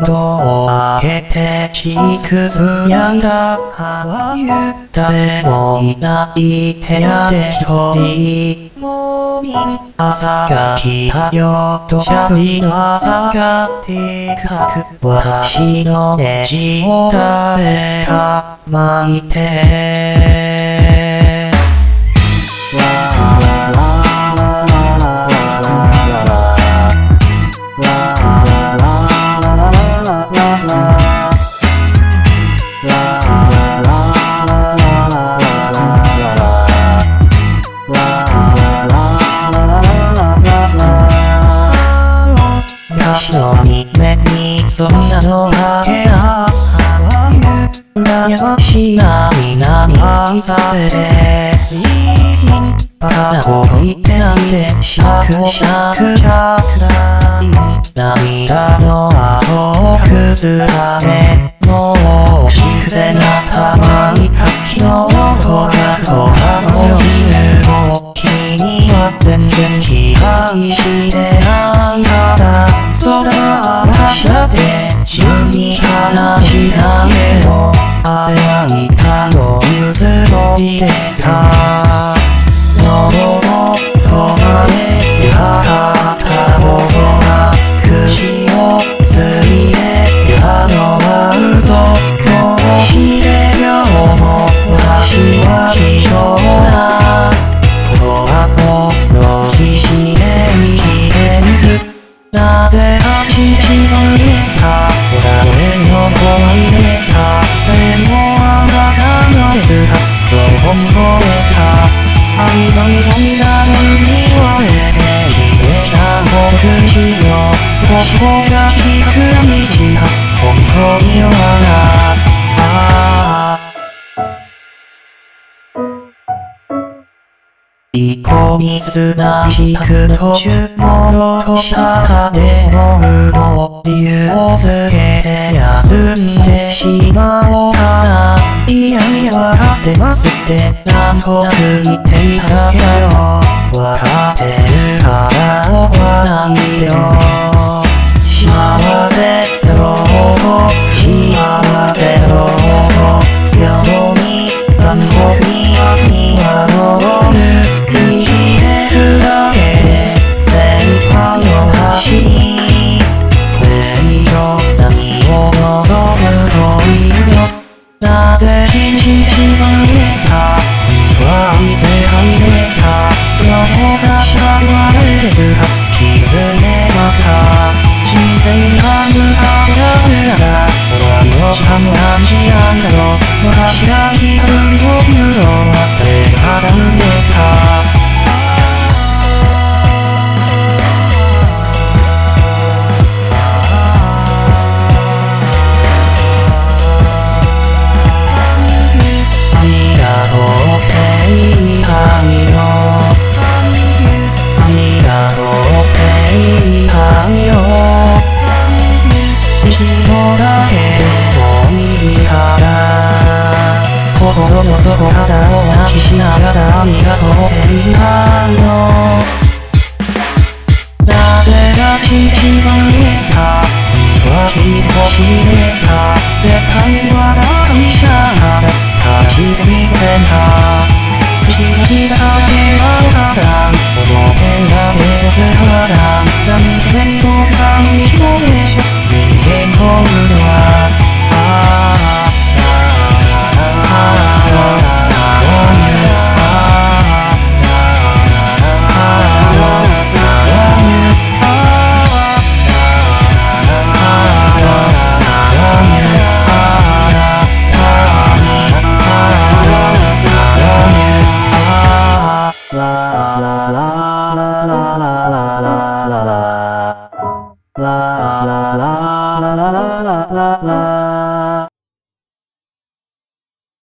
窓を開けてシークスやんだハワイ誰もいない部屋で一人モーニン朝が来たよとしゃびの朝がでかく私のネジを誰か巻いてにそんなのだけが悩ましな南半されてバカな置いてなんでしゃくしゃくしゃく涙の後をくすらめもう自然なたに滝の音がとかの犬を君は全然気配してないから空喋って死に話しかけどあやいた。のゆずのみですの涙の海を得てきてた僕ちよ少しが聞く道が本当に弱なああ一個に砂地区の注文としたでもうの理由をつけて休んでしまう。いやいやわかってますってなんとなく言っていただけだよ。わかってるから怒らないでよ。なぜ一日分ですかは正解ですかその方が幸せですか。気づいてますか人生が無駄なら不安の時間何時なんだろう私が気分を言うのは心の底からを泣きしながらありがとうって言いたいのなぜが一番ですかは聞いてほしいですか絶対に笑いしながら立ちてみせんか口にだけはただ表が出ずはだ何でも最高でしょ人